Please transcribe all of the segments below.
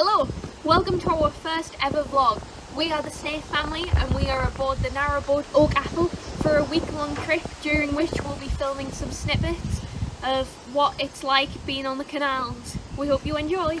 Hello, welcome to our first ever vlog. We are the Snaith family and we are aboard the narrowboat Oak Apple for a week long trip during which we'll be filming some snippets of what it's like being on the canals. We hope you enjoy.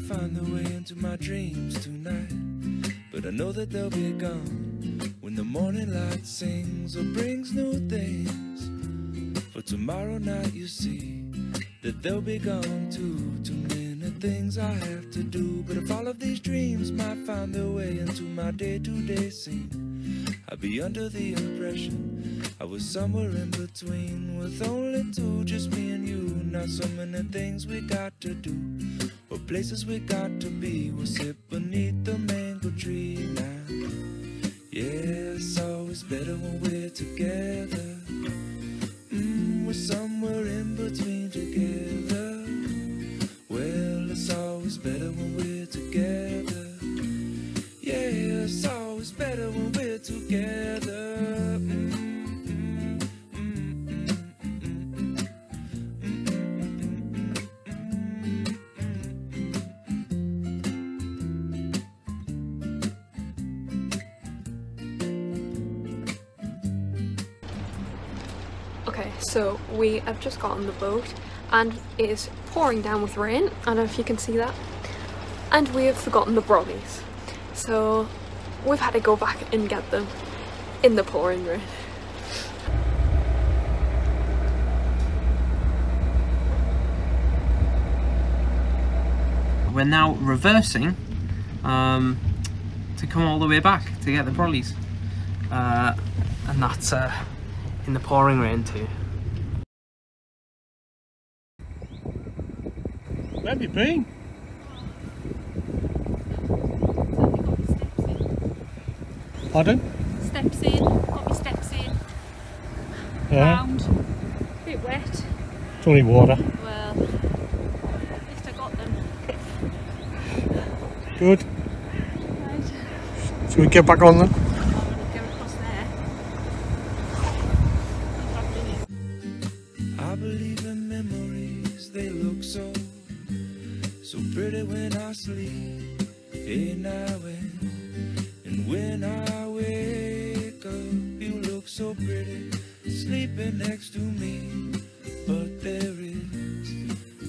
find their way into my dreams tonight. But I know that they'll be gone when the morning light sings or brings new things. For tomorrow night, you see that they'll be gone too. Too many things I have to do. But if all of these dreams might find their way into my day to day scene, I'd be under the impression I was somewhere in between with only two, just me and you. Not so many things we got to do, or places we got to be. We'll sit beneath the Okay, so we have just got on the boat and it is pouring down with rain. I don't know if you can see that. And we have forgotten the brollies. So we've had to go back and get them in the pouring rain. We're now reversing um, to come all the way back to get the brollies. Uh, and that's uh, in the pouring rain too. Where have you been? Pardon? Steps in, got my steps in, Yeah, round, bit wet. it's only water. Well, at least I got them. Good. Right, Shall we get back on then? Memories, they look so, so pretty when I sleep. Hey, now and, when I wake up, you look so pretty, sleeping next to me. But there is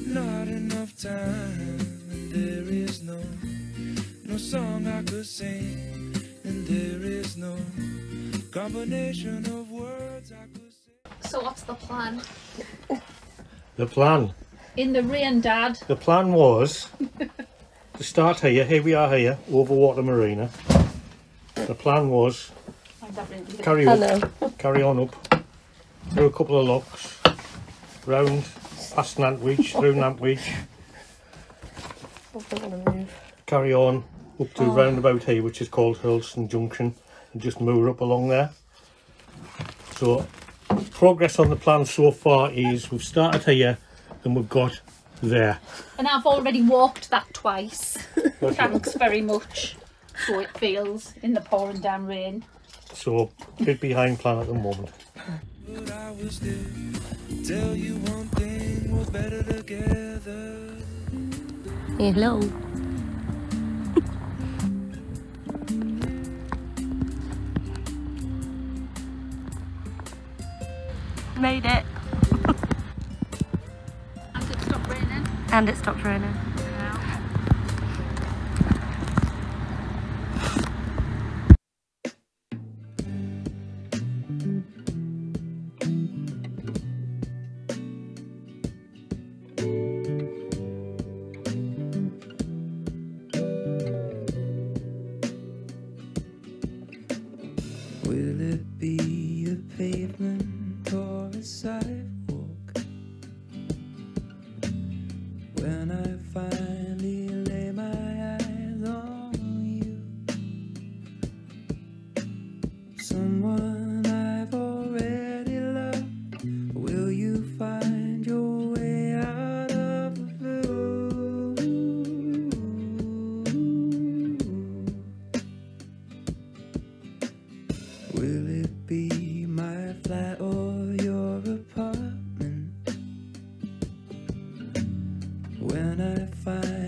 not enough time, and there is no, no song I could sing, and there is no combination of words I could say. So what's the plan? The plan. In the rain, Dad. The plan was to start here. Here we are here, Overwater Marina. The plan was carry up, carry on up, through a couple of locks, round past Nantwich, through Nantwich, carry on up to roundabout here, which is called Hurleston Junction, and just moor up along there. So progress on the plan so far is we've started here and we've got there. And I've already walked that twice. Thanks very much. So it feels in the pouring down rain. So, bit behind plan at the moment. But Made it. And it stopped raining. And it stopped raining. When I finally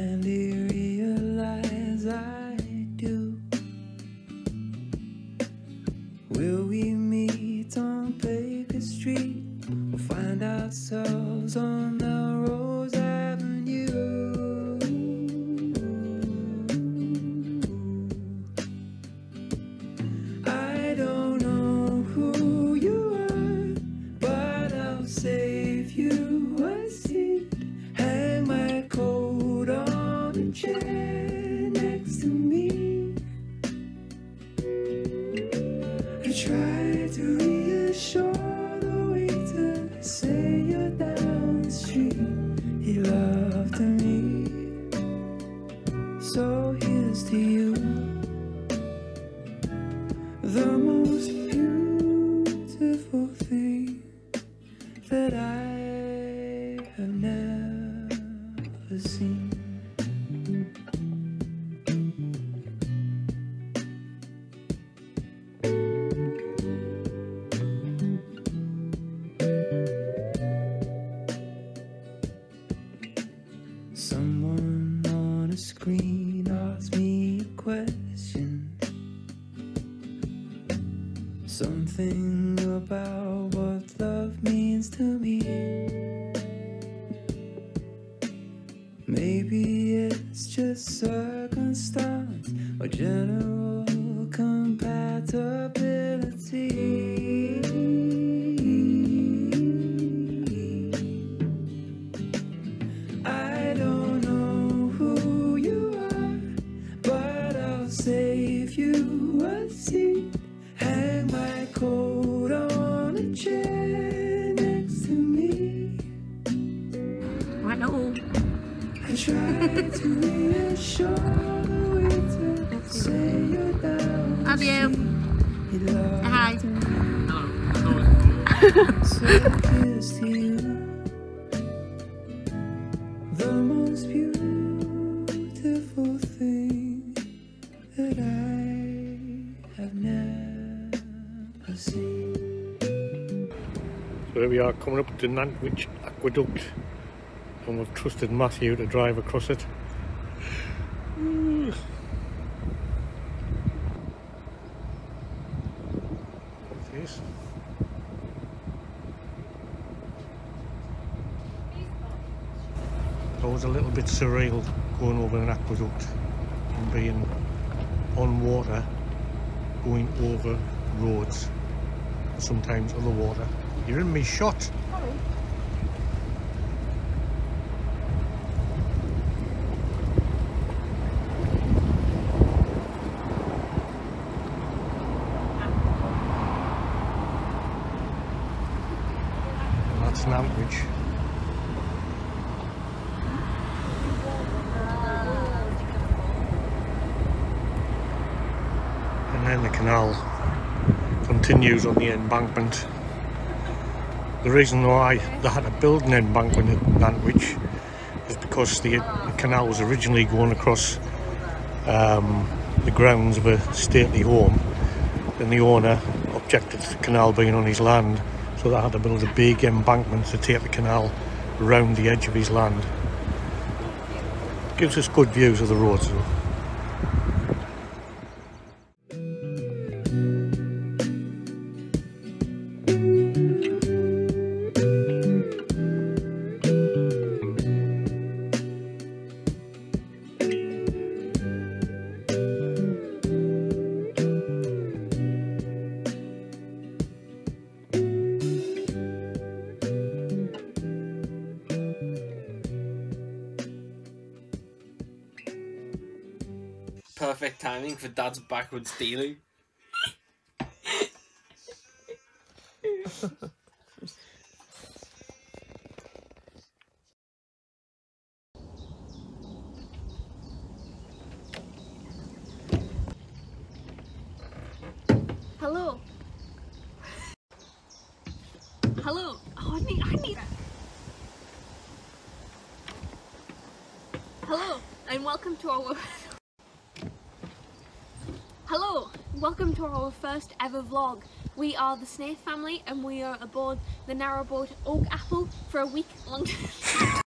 Maybe it's just circumstance or general compatibility. I don't know who you are, but I'll save you a seat. Hang my coat on a chair Love you. He Hi. So here's to you, the most beautiful thing that I have never seen. So here we are coming up to Nantwich Aqueduct and we've trusted Matthew to drive across it. This? It was a little bit surreal going over an aqueduct and being on water going over roads sometimes other water. You're in me shot. And then the canal continues on the embankment. The reason why they had to build an embankment at Nantwich is because the, the canal was originally going across um, the grounds of a stately home. and the owner objected to the canal being on his land, so they had to build a big embankment to take the canal around the edge of his land. Gives us good views of the roads though. Timing for Dad's backwards stealing. Hello. Hello. Oh, I need. I need. Hello, and welcome to our. Hello, welcome to our first ever vlog. We are the Snaith family, and we are aboard the narrowboat Oak Apple for a week long.